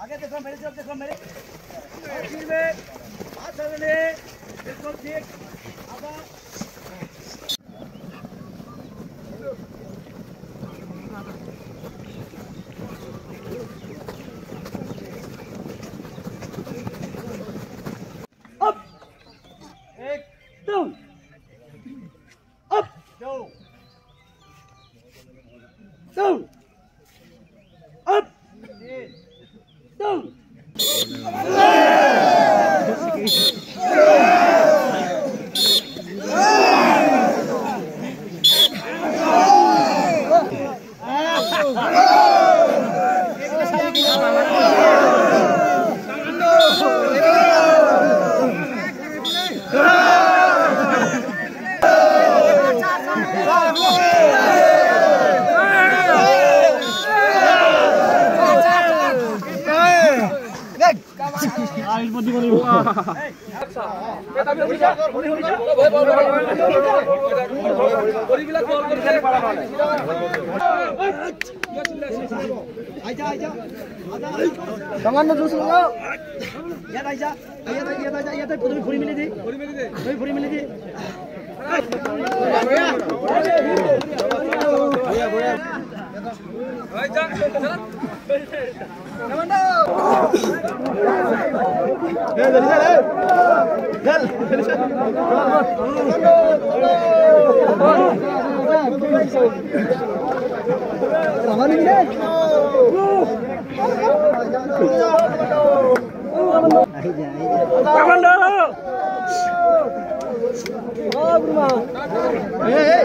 आगे देखो मेरे तरफ देखो मेरे फिर में Go. Go. Up. Go. Ah! সামান্য জুস লাগাও ইয়াত আইছা ইয়াত ইয়াত আইছা ইয়াতে তুমি ফুৰি মেলি দি ফুৰি মেলি দি। তুমি ফুৰি মেলি দি। ভয়া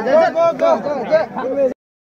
Go, go, go, go.